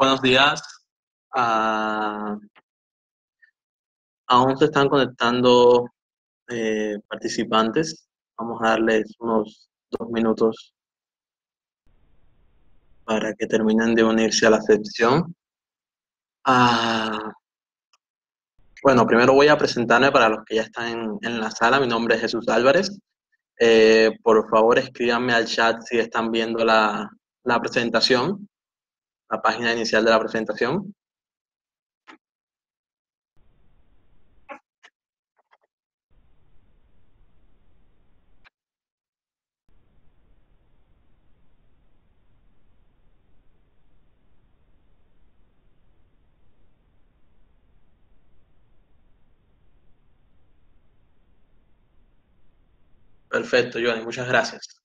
Buenos días. Ah, aún se están conectando eh, participantes. Vamos a darles unos dos minutos para que terminen de unirse a la sesión. Ah, bueno, primero voy a presentarme para los que ya están en, la sala. Mi nombre es Jesús Álvarez. Eh, por favor, escríbanme al chat si están viendo la, la presentación, la página inicial de la presentación. Perfecto, Johnny, muchas gracias.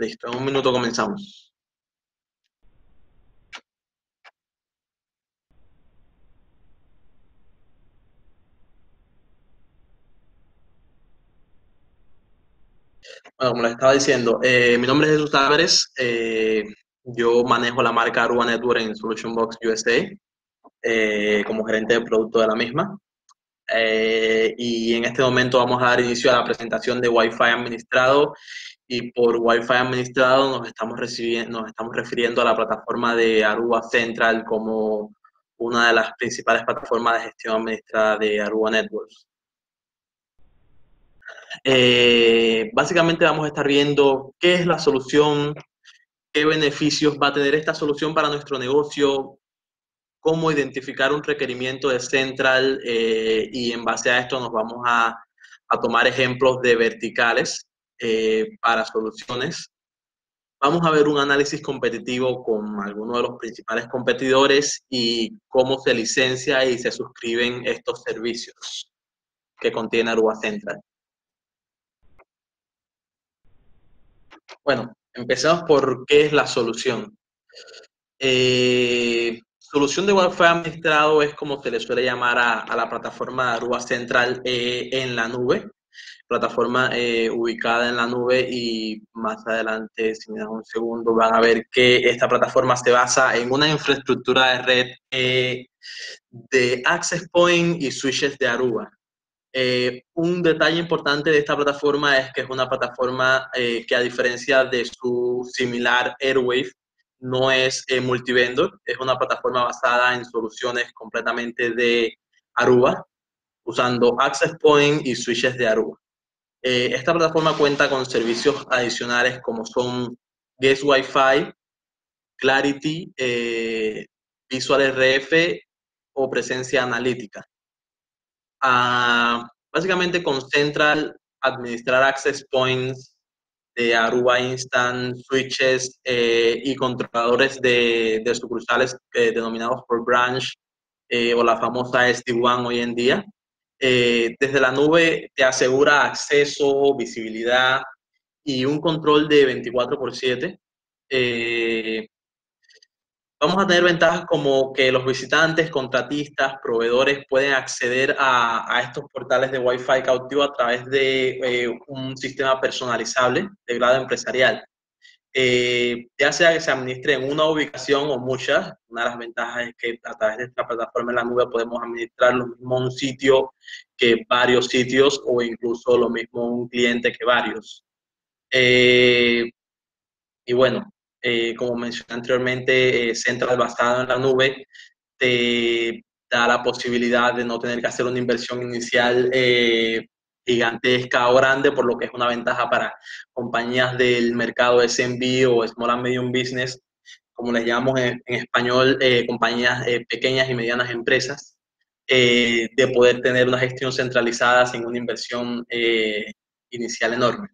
Listo, en un minuto comenzamos. Bueno, como les estaba diciendo, eh, mi nombre es Jesús Álvarez. Eh, yo manejo la marca Aruba Network en Solution Box USA eh, como gerente de producto de la misma. Y en este momento vamos a dar inicio a la presentación de Wi-Fi administrado y por Wi-Fi administrado nos estamos, recibiendo, nos estamos refiriendo a la plataforma de Aruba Central como una de las principales plataformas de gestión administrada de Aruba Networks. Eh, básicamente vamos a estar viendo qué es la solución, qué beneficios va a tener esta solución para nuestro negocio, cómo identificar un requerimiento de Central eh, y en base a esto nos vamos a, tomar ejemplos de verticales eh, para soluciones. Vamos a ver un análisis competitivo con algunos de los principales competidores y cómo se licencia y se suscriben estos servicios que contiene Aruba Central. Bueno, empezamos por qué es la solución. Eh, solución de Wi-Fi administrado es como se le suele llamar a, la plataforma Aruba Central eh, en la nube, plataforma eh, ubicada en la nube y más adelante, si me dan un segundo, van a ver que esta plataforma se basa en una infraestructura de red eh, de access point y switches de Aruba. un detalle importante de esta plataforma es que es una plataforma que a diferencia de su similar Airwave, no es eh, multivendor, es una plataforma basada en soluciones completamente de Aruba, usando Access Point y switches de Aruba. Eh, esta plataforma cuenta con servicios adicionales como son Guest Wi-Fi, Clarity, eh, Visual RF o presencia analítica. Ah, básicamente con Central administrar access points de Aruba Instant, switches eh, y controladores de, de sucursales denominados por branch o la famosa SD-WAN hoy en día. Desde la nube te asegura acceso, visibilidad y un control de 24 por 7 vamos a tener ventajas como que los visitantes, contratistas, proveedores pueden acceder a, estos portales de Wi-Fi cautivo a través de eh, un sistema personalizable de grado empresarial. Eh, ya sea que se administre en una ubicación o muchas, una de las ventajas es que a través de esta plataforma en la nube podemos administrar lo mismo un sitio que varios sitios o incluso lo mismo un cliente que varios. Eh, y bueno, eh, como mencioné anteriormente, Central basado en la nube, te da la posibilidad de no tener que hacer una inversión inicial gigantesca o grande, por lo que es una ventaja para compañías del mercado SMB o Small and Medium Business, como les llamamos en, español, compañías pequeñas y medianas empresas, de poder tener una gestión centralizada sin una inversión inicial enorme.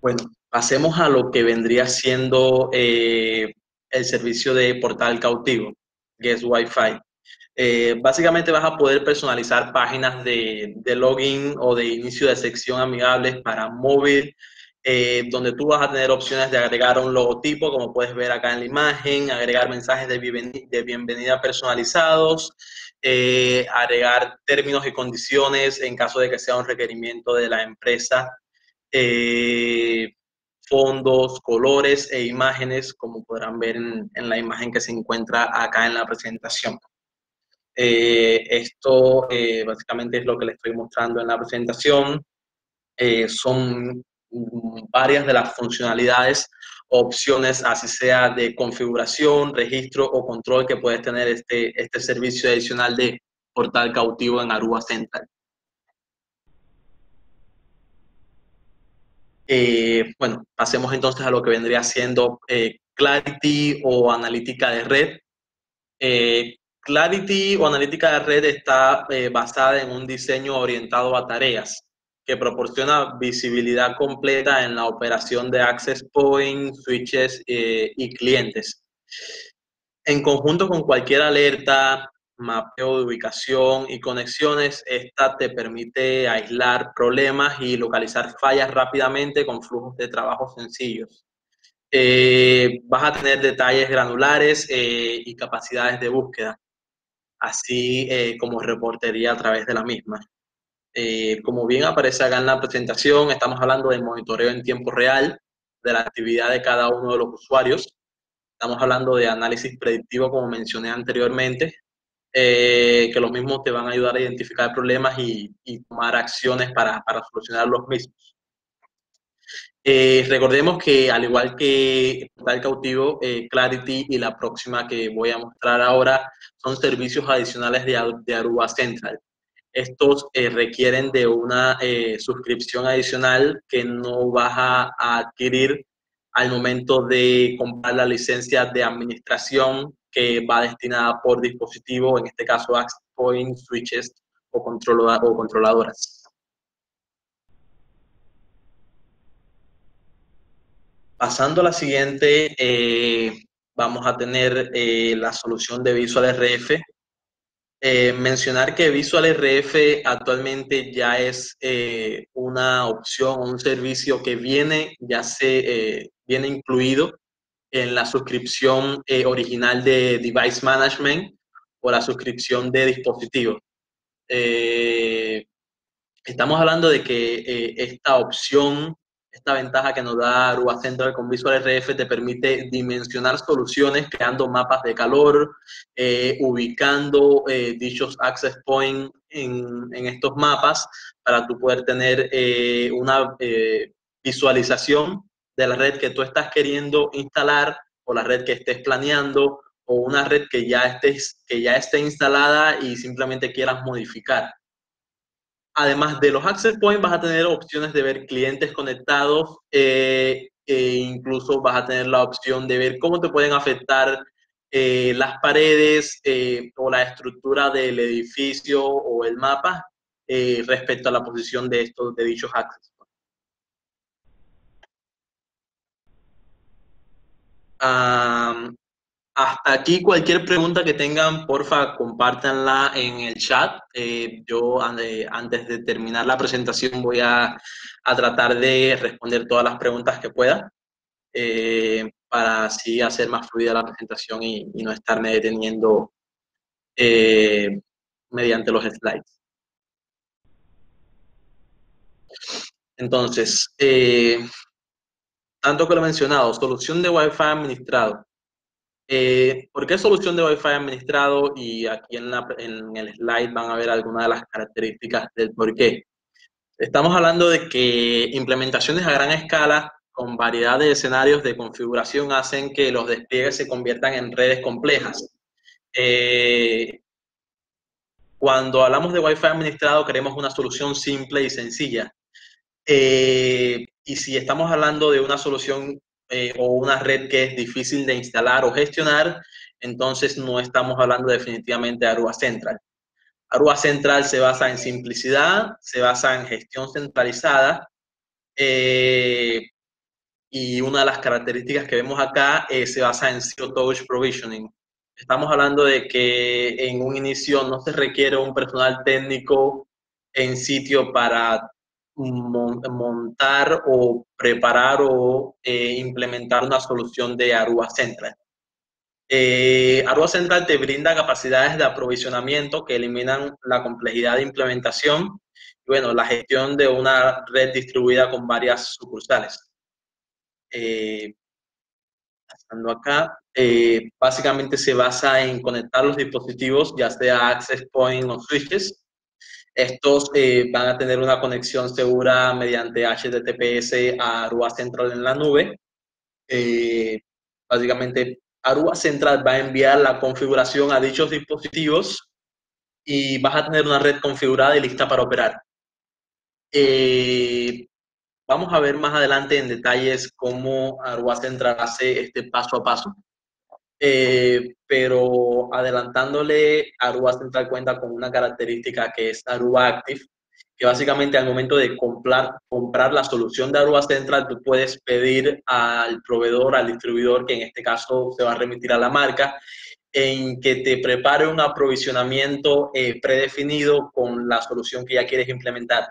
Bueno, pasemos a lo que vendría siendo eh, el servicio de portal cautivo, Guest Wi-Fi. Eh, básicamente vas a poder personalizar páginas de, login o de inicio de sección amigables para móvil, eh, donde tú vas a tener opciones de agregar un logotipo, como puedes ver acá en la imagen, agregar mensajes de, de bienvenida personalizados, agregar términos y condiciones en caso de que sea un requerimiento de la empresa fondos, colores e imágenes, como podrán ver en la imagen que se encuentra acá en la presentación. Eh, esto eh, básicamente es lo que les estoy mostrando en la presentación. Eh, son varias de las funcionalidades, opciones, así sea de configuración, registro o control que puede tener este, este servicio adicional de portal cautivo en Aruba Central. bueno, pasemos entonces a lo que vendría siendo Clarity o analítica de red. Clarity o analítica de red está eh, basada en un diseño orientado a tareas que proporciona visibilidad completa en la operación de access points, switches eh, y clientes. En conjunto con cualquier alerta, mapeo de ubicación y conexiones, esta te permite aislar problemas y localizar fallas rápidamente con flujos de trabajo sencillos. Eh, vas a tener detalles granulares y capacidades de búsqueda así eh, como reportería a través de la misma. Eh, como bien aparece acá en la presentación, estamos hablando del monitoreo en tiempo real de la actividad de cada uno de los usuarios. Estamos hablando de análisis predictivo, como mencioné anteriormente, eh, que los mismos te van a ayudar a identificar problemas y, tomar acciones para, para, solucionar los mismos. Recordemos que al igual que Portal Cautivo, Clarity y la próxima que voy a mostrar ahora son servicios adicionales de, Aruba Central. Estos eh, requieren de una eh, suscripción adicional que no vas a, adquirir al momento de comprar la licencia de administración que va destinada por dispositivo, en este caso Access Point, switches o, o controladoras. Pasando a la siguiente, eh, vamos a tener eh, la solución de Visual RF. Eh, mencionar que Visual RF actualmente ya es una opción, un servicio que viene, ya se viene incluido en la suscripción original de Device Management o la suscripción de dispositivos. estamos hablando de que esta opción esta ventaja que nos da Aruba Central con Visual RF te permite dimensionar soluciones creando mapas de calor, eh, ubicando eh, dichos access points en, estos mapas para tú poder tener eh, una visualización de la red que tú estás queriendo instalar o la red que estés planeando o una red que ya, estés, que ya esté instalada y simplemente quieras modificar. Además de los access points, vas a tener opciones de ver clientes conectados eh, e incluso vas a tener la opción de ver cómo te pueden afectar eh, las paredes eh, o la estructura del edificio o el mapa respecto a la posición de estos de dichos access points. Hasta aquí cualquier pregunta que tengan, porfa, compártanla en el chat. Eh, yo antes de terminar la presentación voy a, tratar de responder todas las preguntas que pueda eh, para así hacer más fluida la presentación y, no estarme deteniendo eh, mediante los slides. Entonces, tanto que lo he mencionado, solución de Wi-Fi administrado. Eh, ¿Por qué solución de Wi-Fi administrado? Y aquí en, el slide van a ver algunas de las características del por qué. Estamos hablando de que implementaciones a gran escala con variedad de escenarios de configuración hacen que los despliegues se conviertan en redes complejas. Eh, cuando hablamos de Wi-Fi administrado, queremos una solución simple y sencilla. Eh, y si estamos hablando de una solución eh, o una red que es difícil de instalar o gestionar, entonces no estamos hablando definitivamente de Aruba Central. Aruba Central se basa en simplicidad, se basa en gestión centralizada eh, y una de las características que vemos acá eh, se basa en Zero Touch Provisioning. Estamos hablando de que en un inicio no se requiere un personal técnico en sitio para montar o preparar o eh, implementar una solución de Aruba Central. Eh, Aruba Central te brinda capacidades de aprovisionamiento que eliminan la complejidad de implementación y bueno, la gestión de una red distribuida con varias sucursales. pasando acá, básicamente se basa en conectar los dispositivos, ya sea access point o switches. Estos van a tener una conexión segura mediante HTTPS a Aruba Central en la nube. básicamente, Aruba Central va a enviar la configuración a dichos dispositivos y vas a tener una red configurada y lista para operar. Eh, vamos a ver más adelante en detalles cómo Aruba Central hace este paso a paso. Eh, pero adelantándole, Aruba Central cuenta con una característica que es Aruba Active, que básicamente al momento de comprar, comprar la solución de Aruba Central, tú puedes pedir al proveedor, al distribuidor, que en este caso se va a remitir a la marca, en que te prepare un aprovisionamiento eh, predefinido con la solución que ya quieres implementar.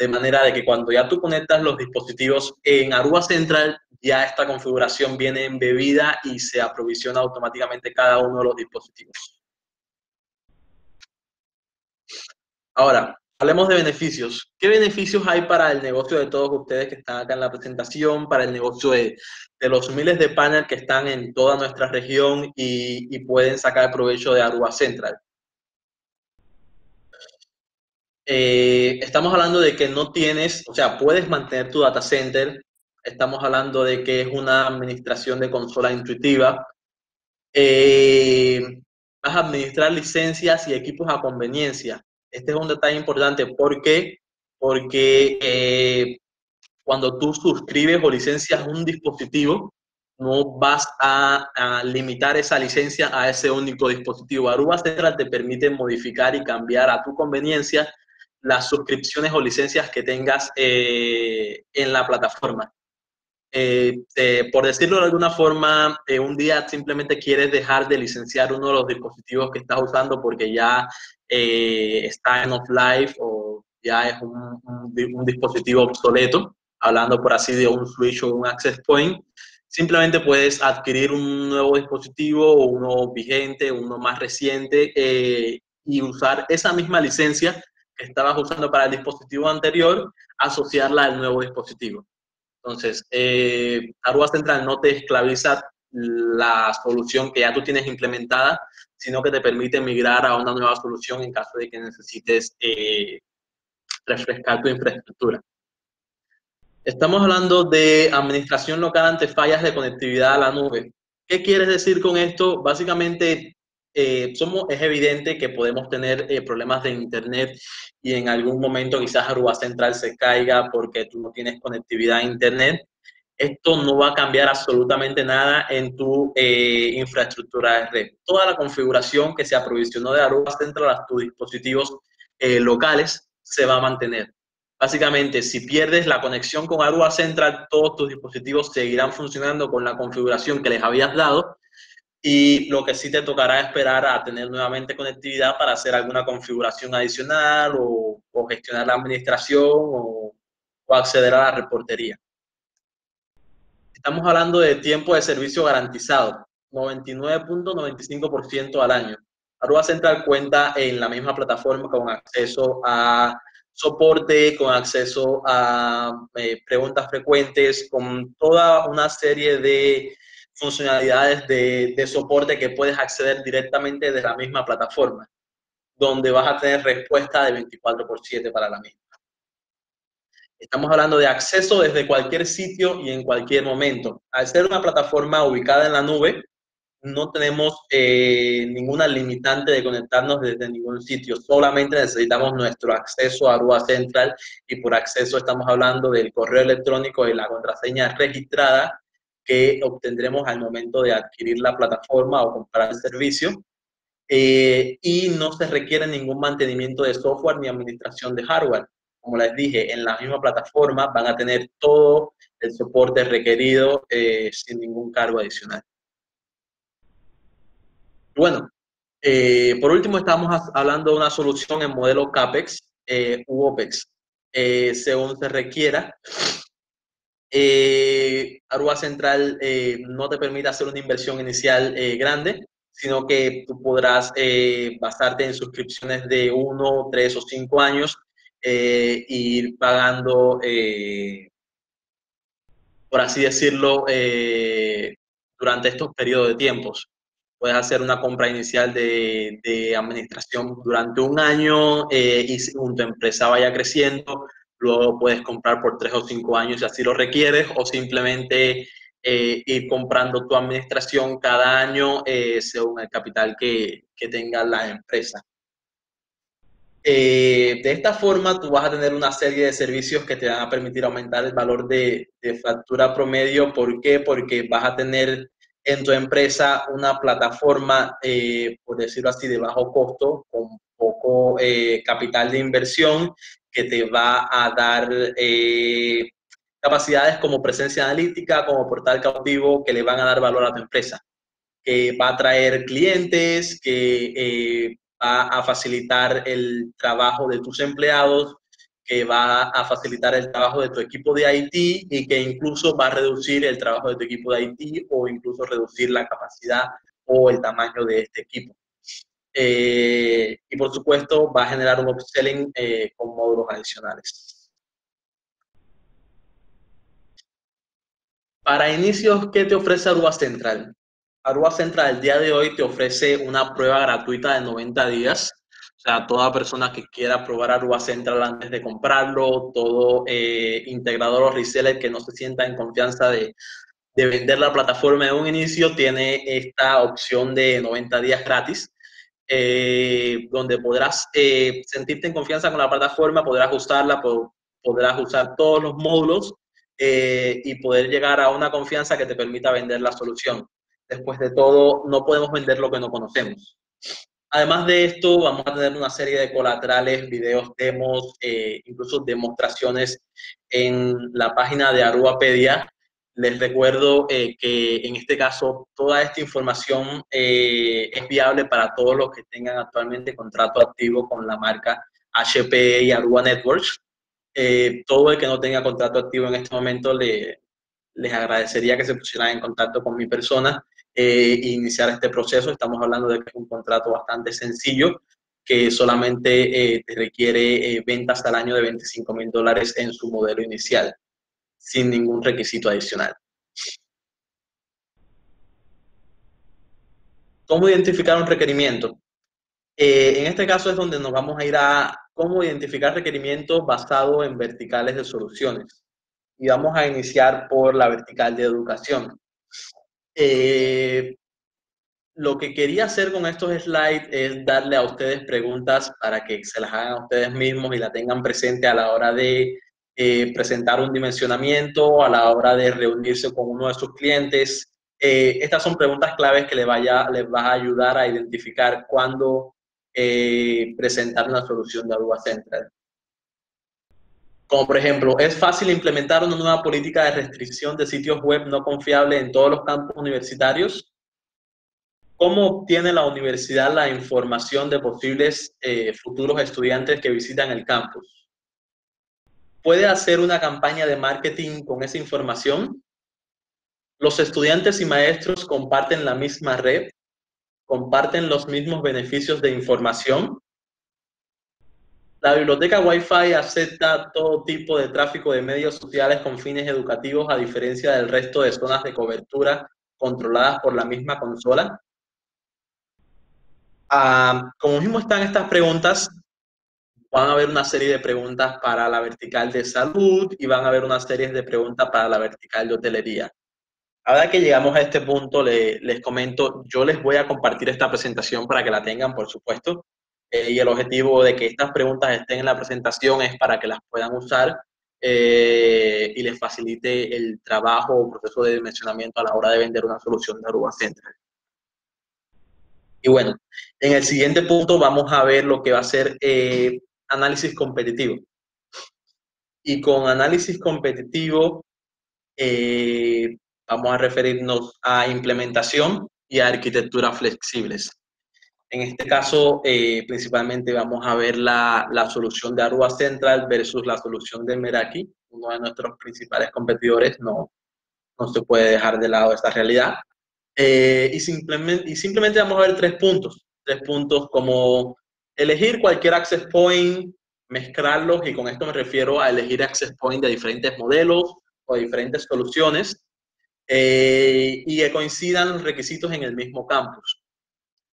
De manera de que cuando ya tú conectas los dispositivos en Aruba Central, ya esta configuración viene embebida y se aprovisiona automáticamente cada uno de los dispositivos. Ahora, hablemos de beneficios. ¿Qué beneficios hay para el negocio de todos ustedes que están acá en la presentación, para el negocio de, los miles de panels que están en toda nuestra región y, pueden sacar provecho de Aruba Central? Eh, estamos hablando de que no tienes, o sea, puedes mantener tu data center. Estamos hablando de que es una administración de consola intuitiva. Eh, vas a administrar licencias y equipos a conveniencia. Este es un detalle importante. ¿Por qué? Porque eh, cuando tú suscribes o licencias un dispositivo, no vas a, limitar esa licencia a ese único dispositivo. Aruba Central te permite modificar y cambiar a tu conveniencia las suscripciones o licencias que tengas eh, en la plataforma. Eh, por decirlo de alguna forma, un día simplemente quieres dejar de licenciar uno de los dispositivos que estás usando porque ya eh, está en off-life o ya es un, dispositivo obsoleto, hablando por así de un switch o un access point, simplemente puedes adquirir un nuevo dispositivo uno vigente, uno más reciente eh, y usar esa misma licencia estabas usando para el dispositivo anterior, asociarla al nuevo dispositivo. Entonces, eh, Aruba Central no te esclaviza la solución que ya tú tienes implementada, sino que te permite migrar a una nueva solución en caso de que necesites eh, refrescar tu infraestructura. Estamos hablando de administración local ante fallas de conectividad a la nube. ¿Qué quieres decir con esto? Básicamente, eh, somos, es evidente que podemos tener eh, problemas de internet y en algún momento quizás Aruba Central se caiga porque tú no tienes conectividad a internet esto no va a cambiar absolutamente nada en tu eh, infraestructura de red. Toda la configuración que se aprovisionó de Aruba Central a tus dispositivos eh, locales se va a mantener. Básicamente, si pierdes la conexión con Aruba Central, todos tus dispositivos seguirán funcionando con la configuración que les habías dado y lo que sí te tocará esperar a tener nuevamente conectividad para hacer alguna configuración adicional o, gestionar la administración o acceder a la reportería. Estamos hablando de tiempo de servicio garantizado, 99.95% al año. Aruba Central cuenta en la misma plataforma con acceso a soporte, con acceso a eh, preguntas frecuentes, con toda una serie de funcionalidades de, de, soporte que puedes acceder directamente de la misma plataforma, donde vas a tener respuesta de 24 por 7 para la misma. Estamos hablando de acceso desde cualquier sitio y en cualquier momento. Al ser una plataforma ubicada en la nube, no tenemos eh, ninguna limitante de conectarnos desde ningún sitio. Solamente necesitamos nuestro acceso a Aruba Central y por acceso estamos hablando del correo electrónico y la contraseña registrada que obtendremos al momento de adquirir la plataforma o comprar el servicio. Eh, y no se requiere ningún mantenimiento de software ni administración de hardware como les dije, en la misma plataforma van a tener todo el soporte requerido eh, sin ningún cargo adicional. Bueno, eh, por último estamos hablando de una solución en modelo CAPEX u OPEX, según se requiera. Aruba Central no te permite hacer una inversión inicial grande, sino que tú podrás basarte en suscripciones de uno, tres o cinco años eh, ir pagando eh, por así decirlo, eh, durante estos periodos de tiempos. Puedes hacer una compra inicial de, administración durante un año eh, y según tu empresa vaya creciendo, luego puedes comprar por tres o cinco años si así lo requieres o simplemente eh, ir comprando tu administración cada año eh, según el capital que, que tenga la empresa. Eh, de esta forma, tú vas a tener una serie de servicios que te van a permitir aumentar el valor de, de, factura promedio. ¿Por qué? Porque vas a tener en tu empresa una plataforma, por decirlo así, de bajo costo, con poco capital de inversión, que te va a dar eh, capacidades como presencia analítica, como portal cautivo, que le van a dar valor a tu empresa, que va a traer clientes, que va a facilitar el trabajo de tus empleados, que va a facilitar el trabajo de tu equipo de IT y que incluso va a reducir el trabajo de tu equipo de IT o incluso reducir la capacidad o el tamaño de este equipo. Eh, y por supuesto va a generar un upselling eh, con módulos adicionales. Para inicios, ¿qué te ofrece Aruba Central? Aruba Central el día de hoy te ofrece una prueba gratuita de 90 días. O sea, toda persona que quiera probar Aruba Central antes de comprarlo, todo eh, integrador o reseller que no se sienta en confianza de, de vender la plataforma de un inicio, tiene esta opción de 90 días gratis. Eh, donde podrás eh, sentirte en confianza con la plataforma, podrás usarla, podrás usar todos los módulos eh, y poder llegar a una confianza que te permita vender la solución después de todo, no podemos vender lo que no conocemos. Además de esto, vamos a tener una serie de colaterales, videos, demos, eh, incluso demostraciones en la página de Arubapedia. Les recuerdo eh, que en este caso toda esta información eh, es viable para todos los que tengan actualmente contrato activo con la marca HP y Aruba Networks. todo el que no tenga contrato activo en este momento le, les agradecería que se pusieran en contacto con mi persona eh, iniciar este proceso. Estamos hablando de que es un contrato bastante sencillo que solamente eh, te requiere eh, ventas al año de 25 mil dólares en su modelo inicial, sin ningún requisito adicional. ¿Cómo identificar un requerimiento? en este caso es donde nos vamos a ir a cómo identificar requerimientos basados en verticales de soluciones. Y vamos a iniciar por la vertical de educación. Eh, lo que quería hacer con estos slides es darle a ustedes preguntas para que se las hagan a ustedes mismos y la tengan presente a la hora de eh, presentar un dimensionamiento, a la hora de reunirse con uno de sus clientes. Eh, estas son preguntas claves que les, vaya, les va a ayudar a identificar cuándo presentar una solución de Aruba Central. Como por ejemplo, es fácil implementar una nueva política de restricción de sitios web no confiables en todos los campos universitarios. ¿Cómo obtiene la universidad la información de posibles eh, futuros estudiantes que visitan el campus? ¿Puede hacer una campaña de marketing con esa información? ¿Los estudiantes y maestros comparten la misma red? ¿Comparten los mismos beneficios de información? La biblioteca Wi-Fi acepta todo tipo de tráfico de medios sociales con fines educativos, a diferencia del resto de zonas de cobertura controladas por la misma consola. Ah, como mismo están estas preguntas, van a haber una serie de preguntas para la vertical de salud y van a haber una serie de preguntas para la vertical de hotelería. Ahora que llegamos a este punto, les comento, yo les voy a compartir esta presentación para que la tengan, por supuesto. Eh, y el objetivo de que estas preguntas estén en la presentación es para que las puedan usar eh, y les facilite el trabajo o proceso de dimensionamiento a la hora de vender una solución de Aruba Central. Y bueno, en el siguiente punto vamos a ver lo que va a ser eh, análisis competitivo. Y con análisis competitivo vamos a referirnos a implementación y a arquitecturas flexibles. En este caso, eh, principalmente vamos a ver la, la, solución de Aruba Central versus la solución de Meraki, uno de nuestros principales competidores. No, no se puede dejar de lado esta realidad. Eh, y, simplemente, y simplemente vamos a ver tres puntos. Tres puntos como elegir cualquier access point, mezclarlos, y con esto me refiero a elegir access point de diferentes modelos o diferentes soluciones eh, y que coincidan los requisitos en el mismo campus.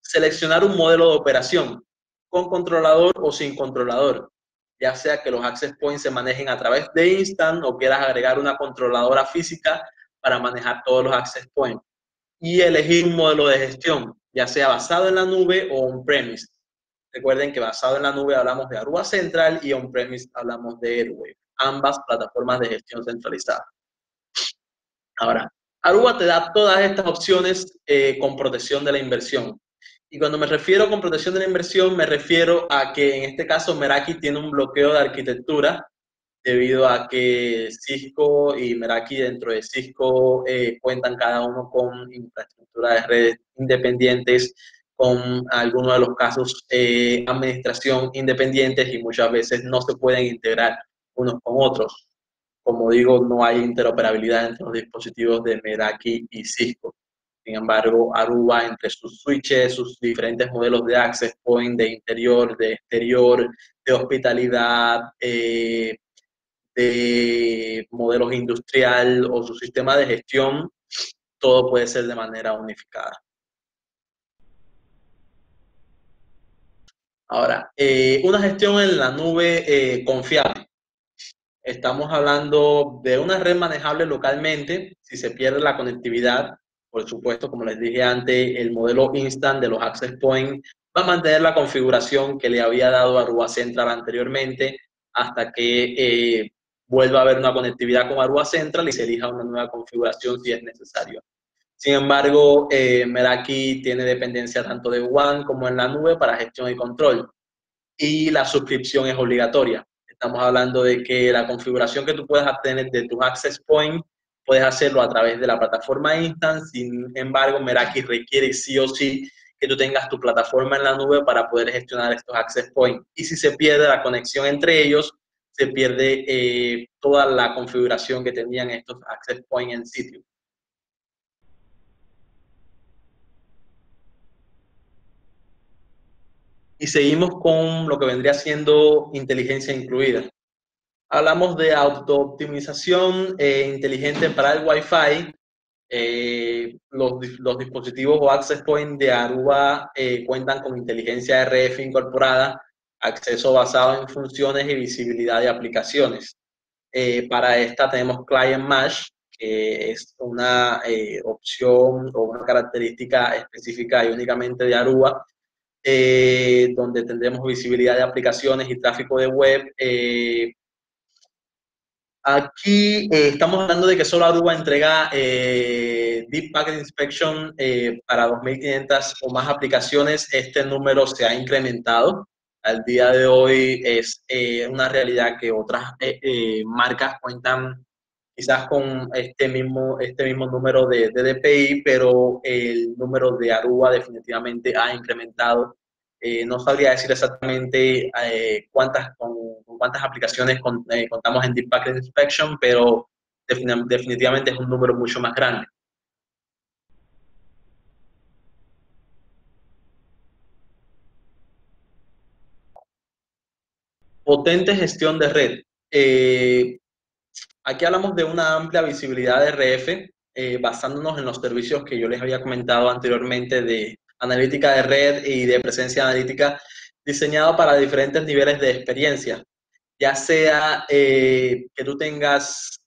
Seleccionar un modelo de operación con controlador o sin controlador, ya sea que los access points se manejen a través de Instant o quieras agregar una controladora física para manejar todos los access points. Y elegir un modelo de gestión, ya sea basado en la nube o on-premise. Recuerden que basado en la nube hablamos de Aruba Central y on-premise hablamos de Airwave, ambas plataformas de gestión centralizada. Ahora, Aruba te da todas estas opciones eh, con protección de la inversión. Y cuando me refiero con protección de la inversión, me refiero a que en este caso Meraki tiene un bloqueo de arquitectura debido a que Cisco y Meraki dentro de Cisco eh, cuentan cada uno con infraestructura de redes independientes, con algunos de los casos eh, administración independientes y muchas veces no se pueden integrar unos con otros como digo, no hay interoperabilidad entre los dispositivos de Meraki y Cisco. Sin embargo, Aruba, entre sus switches, sus diferentes modelos de access point, de interior, de exterior, de hospitalidad, eh, de modelos industrial o su sistema de gestión, todo puede ser de manera unificada. Ahora, eh, una gestión en la nube eh, confiable. Estamos hablando de una red manejable localmente. Si se pierde la conectividad, por supuesto, como les dije antes, el modelo instant de los access points va a mantener la configuración que le había dado Aruba Central anteriormente hasta que eh, vuelva a haber una conectividad con Aruba Central y se elija una nueva configuración si es necesario. Sin embargo, eh, Meraki tiene dependencia tanto de WAN como en la nube para gestión y control. Y la suscripción es obligatoria. Estamos hablando de que la configuración que tú puedes obtener de tus access point puedes hacerlo a través de la plataforma Instance. Sin embargo, Meraki requiere sí o sí que tú tengas tu plataforma en la nube para poder gestionar estos access points. Y si se pierde la conexión entre ellos, se pierde eh, toda la configuración que tenían estos access points en sitio. Y seguimos con lo que vendría siendo inteligencia incluida. Hablamos de auto-optimización eh, inteligente para el Wi-Fi. Eh, los, los, dispositivos o access point de Aruba eh, cuentan con inteligencia RF incorporada, acceso basado en funciones y visibilidad de aplicaciones. para esta tenemos Client Mesh, que es una opción o una característica específica y únicamente de Aruba, eh, donde tendremos visibilidad de aplicaciones y tráfico de web. Eh, aquí eh, estamos hablando de que solo Aruba entrega Deep Packet Inspection para 2.500 o más aplicaciones. Este número se ha incrementado. Al día de hoy es una realidad que otras marcas cuentan quizás con este mismo, este mismo número de, DPI, pero el número de Aruba definitivamente ha incrementado. Eh, no sabría decir exactamente eh, cuántas, con, cuántas aplicaciones eh, contamos en Deep Packet Inspection, pero definitivamente es un número mucho más grande. Potente gestión de red. Aquí hablamos de una amplia visibilidad de RF, eh, basándonos en los servicios que yo les había comentado anteriormente de analítica de red y de presencia analítica, diseñado para diferentes niveles de experiencia, ya sea eh, que tú tengas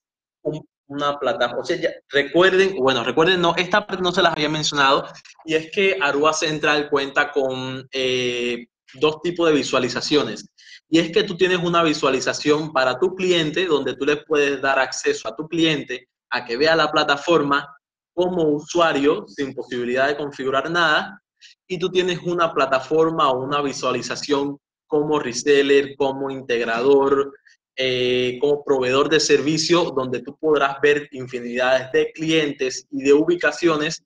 una plataforma, o sea, recuerden, bueno, recuerden, no, esta no se las había mencionado, y es que Aruba Central cuenta con eh, dos tipos de visualizaciones. Y es que tú tienes una visualización para tu cliente donde tú le puedes dar acceso a tu cliente a que vea la plataforma como usuario sin posibilidad de configurar nada. Y tú tienes una plataforma o una visualización como reseller, como integrador, eh, como proveedor de servicio, donde tú podrás ver infinidades de clientes y de ubicaciones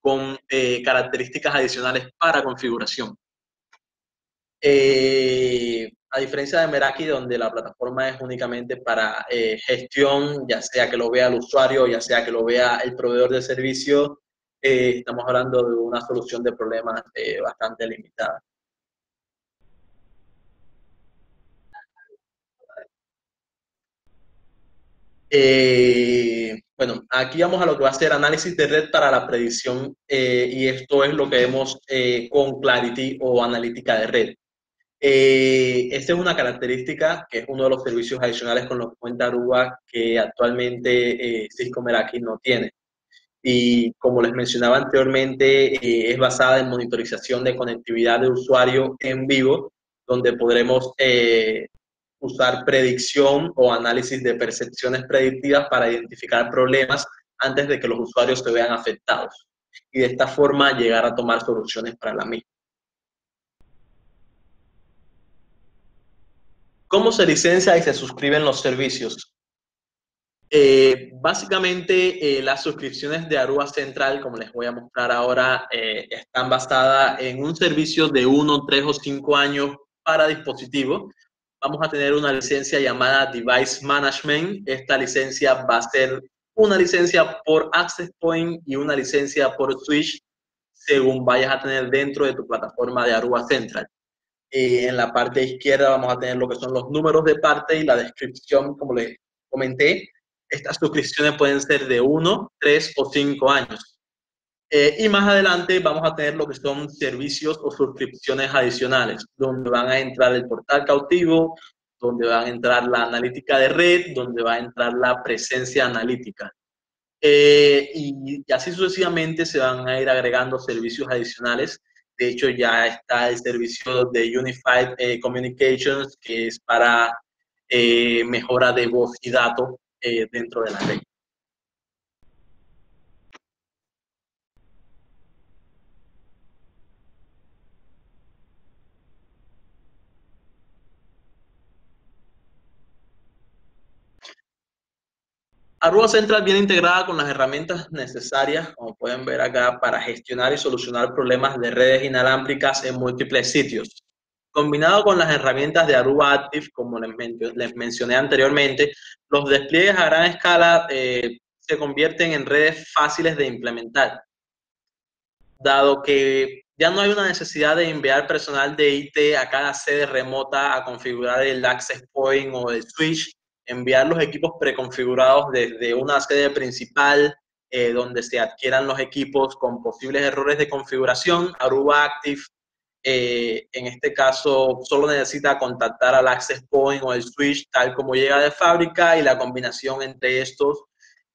con eh, características adicionales para configuración. Eh, a diferencia de Meraki, donde la plataforma es únicamente para eh, gestión, ya sea que lo vea el usuario, ya sea que lo vea el proveedor de servicio, eh, estamos hablando de una solución de problemas eh, bastante limitada. Bueno, aquí vamos a lo que va a ser análisis de red para la predicción y esto es lo que vemos con Clarity o analítica de red. Eh, esta es una característica que es uno de los servicios adicionales con los que cuenta Aruba que actualmente Cisco Meraki no tiene. Y como les mencionaba anteriormente, es basada en monitorización de conectividad de usuario en vivo, donde podremos usar predicción o análisis de percepciones predictivas para identificar problemas antes de que los usuarios se vean afectados y de esta forma llegar a tomar soluciones para la misma. ¿Cómo se licencia y se suscriben los servicios? Eh, básicamente, eh, las suscripciones de Aruba Central, como les voy a mostrar ahora, eh, están basadas en un servicio de uno, tres o cinco años para dispositivos, vamos a tener una licencia llamada Device Management. Esta licencia va a ser una licencia por Access Point y una licencia por Switch según vayas a tener dentro de tu plataforma de Aruba Central. Eh, en la parte izquierda vamos a tener lo que son los números de parte y la descripción, como les comenté. Estas suscripciones pueden ser de 1, 3 o 5 años. Eh, y más adelante vamos a tener lo que son servicios o suscripciones adicionales, donde van a entrar el portal cautivo, donde va a entrar la analítica de red, donde va a entrar la presencia analítica. Eh, y, así sucesivamente se van a ir agregando servicios adicionales. De hecho, ya está el servicio de Unified eh, Communications, que es para mejora de voz y datos dentro de la red. Aruba Central viene integrada con las herramientas necesarias, como pueden ver acá, para gestionar y solucionar problemas de redes inalámbricas en múltiples sitios. Combinado con las herramientas de Aruba Active, como les, mencioné anteriormente, los despliegues a gran escala eh, se convierten en redes fáciles de implementar. Dado que ya no hay una necesidad de enviar personal de IT a cada sede remota a configurar el access point o el switch, enviar los equipos preconfigurados desde una sede principal eh, donde se adquieran los equipos con posibles errores de configuración. Aruba Active, eh, en este caso, solo necesita contactar al access point o el switch tal como llega de fábrica y la combinación entre estos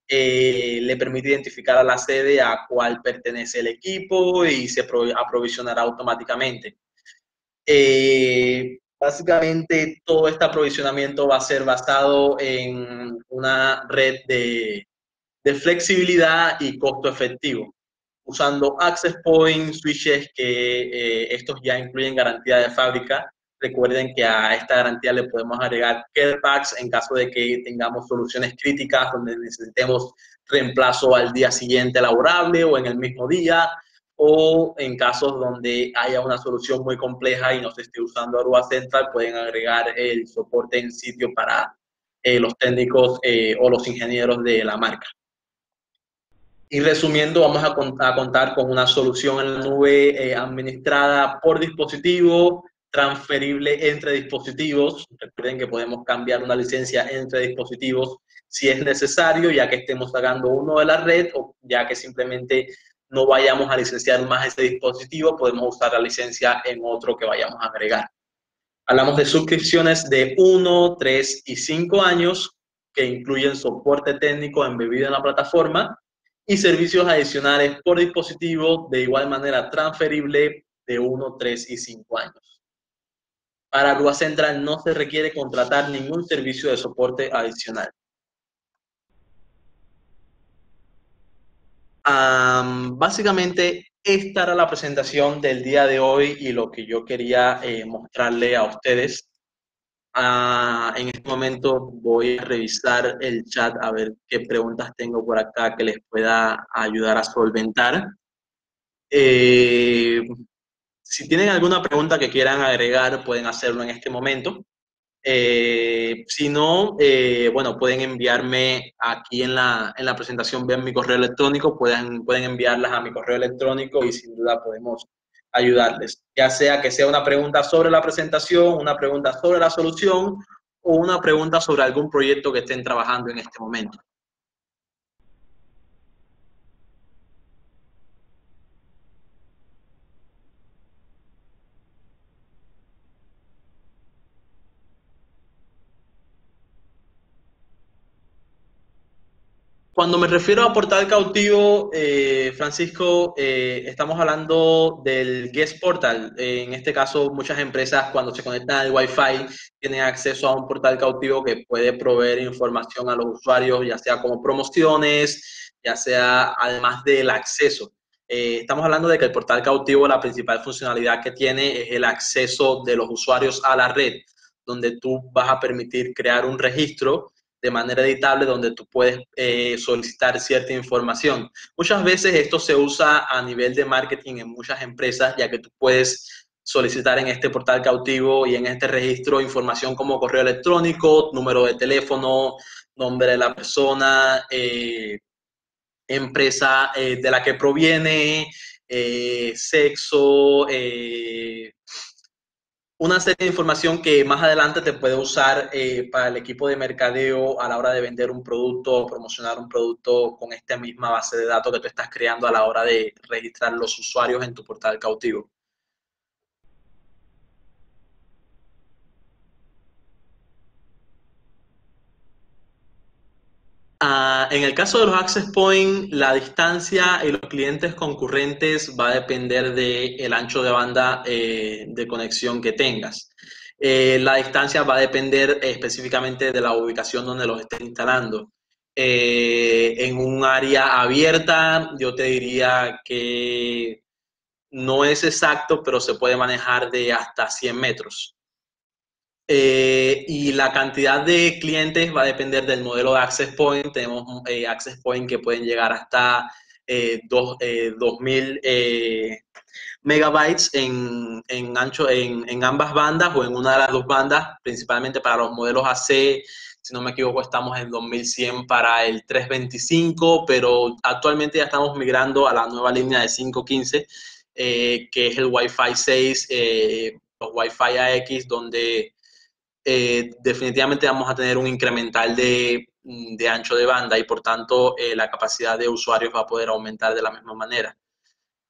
eh, le permite identificar a la sede a cuál pertenece el equipo y se aprovisionará automáticamente. Básicamente todo este aprovisionamiento va a ser basado en una red de, flexibilidad y costo efectivo, usando access points, switches que eh, estos ya incluyen garantía de fábrica. Recuerden que a esta garantía le podemos agregar care packs en caso de que tengamos soluciones críticas donde necesitemos reemplazo al día siguiente laborable o en el mismo día o en casos donde haya una solución muy compleja y no se esté usando Aruba Central, pueden agregar el soporte en sitio para eh, los técnicos eh, o los ingenieros de la marca. Y resumiendo, vamos a, contar con una solución en la nube eh, administrada por dispositivo, transferible entre dispositivos. Recuerden que podemos cambiar una licencia entre dispositivos si es necesario, ya que estemos sacando uno de la red o ya que simplemente no vayamos a licenciar más ese dispositivo, podemos usar la licencia en otro que vayamos a agregar. Hablamos de suscripciones de 1, 3 y 5 años que incluyen soporte técnico embebido en la plataforma y servicios adicionales por dispositivo de igual manera transferible de 1, 3 y 5 años. Para Rua Central no se requiere contratar ningún servicio de soporte adicional. Básicamente, esta era la presentación del día de hoy y lo que yo quería eh, mostrarle a ustedes. Ah, en este momento voy a revisar el chat a ver qué preguntas tengo por acá que les pueda ayudar a solventar. Eh, si tienen alguna pregunta que quieran agregar, pueden hacerlo en este momento. Eh, si no, eh, bueno, pueden enviarme aquí en la, en la presentación, vean mi correo electrónico, pueden, pueden enviarlas a mi correo electrónico y sin duda podemos ayudarles. Ya sea que sea una pregunta sobre la presentación, una pregunta sobre la solución o una pregunta sobre algún proyecto que estén trabajando en este momento. Cuando me refiero a portal cautivo, eh, Francisco, eh, estamos hablando del guest portal. Eh, en este caso, muchas empresas cuando se conectan al Wi-Fi tienen acceso a un portal cautivo que puede proveer información a los usuarios, ya sea como promociones, ya sea además del acceso. estamos hablando de que el portal cautivo, la principal funcionalidad que tiene es el acceso de los usuarios a la red, donde tú vas a permitir crear un registro de manera editable donde tú puedes eh, solicitar cierta información. Muchas veces esto se usa a nivel de marketing en muchas empresas, ya que tú puedes solicitar en este portal cautivo y en este registro información como correo electrónico, número de teléfono, nombre de la persona, eh, empresa eh, de la que proviene, sexo, una serie de información que más adelante te puede usar eh, para el equipo de mercadeo a la hora de vender un producto o promocionar un producto con esta misma base de datos que tú estás creando a la hora de registrar los usuarios en tu portal cautivo. Ah, en el caso de los access point, la distancia y los clientes concurrentes va a depender del ancho de banda eh, de conexión que tengas. Eh, la distancia va a depender específicamente de la ubicación donde los estés instalando. Eh, en un área abierta, yo te diría que no es exacto, pero se puede manejar de hasta 100 metros. Eh, y la cantidad de clientes va a depender del modelo de Access Point. Tenemos eh, Access Point que pueden llegar hasta eh, 2000 eh, megabytes en, en ancho en, en, ambas bandas o en una de las dos bandas, principalmente para los modelos AC. Si no me equivoco, estamos en 2100 para el 325, pero actualmente ya estamos migrando a la nueva línea de 515, que es el Wi-Fi 6, los Wi-Fi AX, donde eh, definitivamente vamos a tener un incremental de, ancho de banda y por tanto eh, la capacidad de usuarios va a poder aumentar de la misma manera.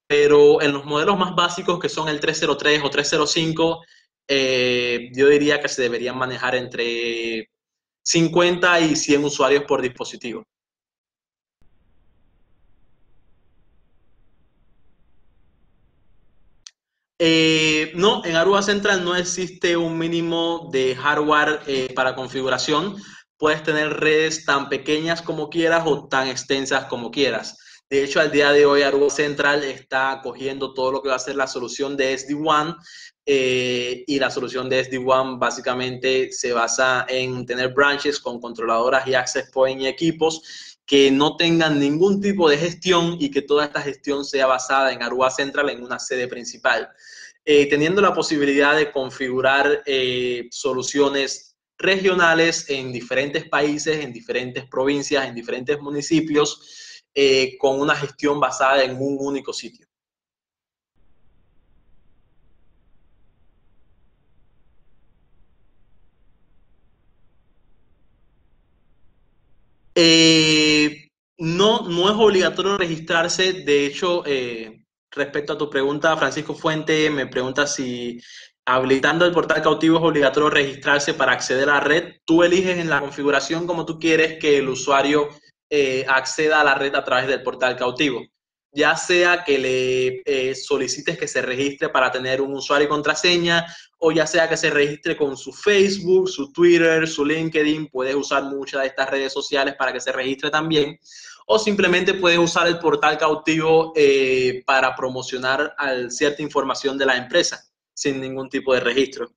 Pero en los modelos más básicos, que son el 303 o 305, eh, yo diría que se deberían manejar entre 50 y 100 usuarios por dispositivo. Eh, no, en Aruba Central no existe un mínimo de hardware eh, para configuración. Puedes tener redes tan pequeñas como quieras o tan extensas como quieras. De hecho, al día de hoy Aruba Central está cogiendo todo lo que va a ser la solución de SD-WAN eh, y la solución de SD-WAN básicamente se basa en tener branches con controladoras y access point y equipos que no tengan ningún tipo de gestión y que toda esta gestión sea basada en Aruba Central en una sede principal. Eh, teniendo la posibilidad de configurar eh, soluciones regionales en diferentes países, en diferentes provincias, en diferentes municipios, eh, con una gestión basada en un único sitio. Eh, no, no es obligatorio registrarse. De hecho, eh, respecto a tu pregunta, Francisco Fuente me pregunta si habilitando el portal cautivo es obligatorio registrarse para acceder a la red. Tú eliges en la configuración como tú quieres que el usuario eh, acceda a la red a través del portal cautivo ya sea que le eh, solicites que se registre para tener un usuario y contraseña, o ya sea que se registre con su Facebook, su Twitter, su LinkedIn, puedes usar muchas de estas redes sociales para que se registre también, o simplemente puedes usar el portal cautivo eh, para promocionar cierta información de la empresa sin ningún tipo de registro.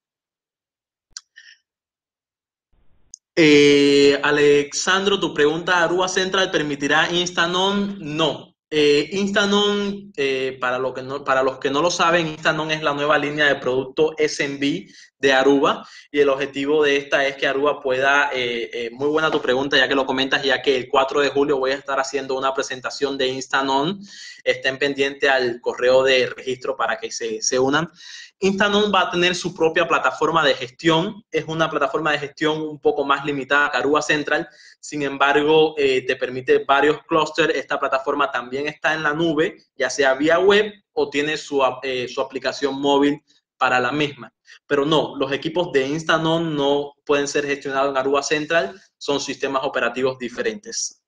Eh, Alexandro, tu pregunta, ¿Aruba Central permitirá Instanon? No, eh, Instanon, eh, para, los que no lo saben, Instanon es la nueva línea de producto SMB de Aruba y el objetivo de esta es que Aruba pueda, eh, muy buena tu pregunta ya que lo comentas, ya que el 4 de julio voy a estar haciendo una presentación de Instanon, estén pendientes al correo de registro para que se, se unan. Instanon va a tener su propia plataforma de gestión. Es una plataforma de gestión un poco más limitada que Aruba Central. Sin embargo, eh, te permite varios clústeres. Esta plataforma también está en la nube, ya sea vía web o tiene su, eh, su aplicación móvil para la misma. Pero no, los equipos de Instanon no pueden ser gestionados en Aruba Central. Son sistemas operativos diferentes.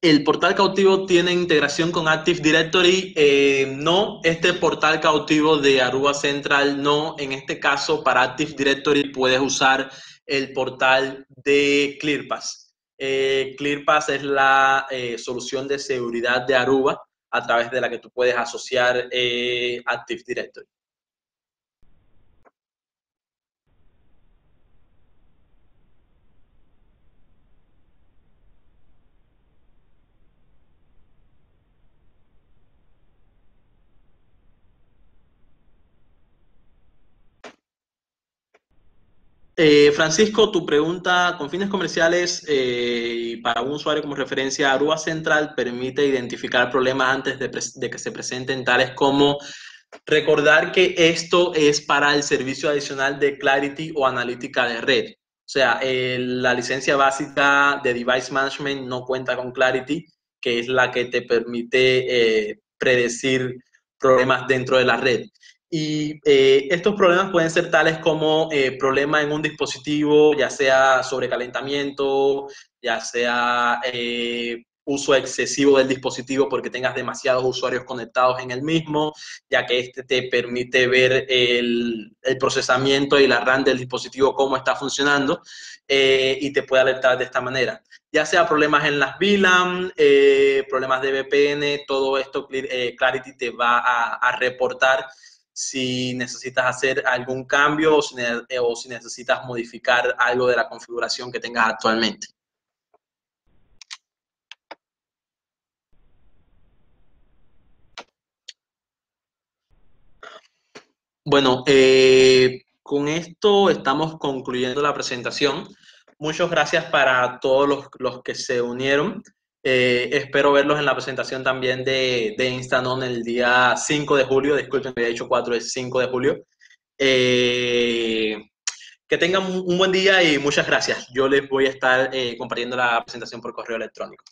El portal cautivo tiene integración con Active Directory. Eh, no, este portal cautivo de Aruba Central no. En este caso, para Active Directory puedes usar el portal de ClearPass. Eh, ClearPass es la eh, solución de seguridad de Aruba a través de la que tú puedes asociar Active Directory. Eh, Francisco, tu pregunta, con fines comerciales eh, para un usuario como referencia, Aruba Central permite identificar problemas antes de, que se presenten, tales como recordar que esto es para el servicio adicional de Clarity o analítica de red. O sea, la licencia básica de Device Management no cuenta con Clarity, que es la que te permite eh, predecir problemas dentro de la red. Y eh, estos problemas pueden ser tales como eh, problemas en un dispositivo, ya sea sobrecalentamiento, ya sea eh, uso excesivo del dispositivo porque tengas demasiados usuarios conectados en el mismo, ya que este te permite ver el, procesamiento y la RAM del dispositivo, cómo está funcionando, y te puede alertar de esta manera. Ya sea problemas en las VLAN, problemas de VPN, todo esto Clarity te va a reportar si necesitas hacer algún cambio o si, necesitas modificar algo de la configuración que tengas actualmente. Bueno, eh, con esto estamos concluyendo la presentación. Muchas gracias para todos los, los que se unieron. Eh, espero verlos en la presentación también de, de Instanon el día 5 de julio. Disculpen, había dicho 4, es 5 de julio. Eh, que tengan un buen día y muchas gracias. Yo les voy a estar eh, compartiendo la presentación por correo electrónico.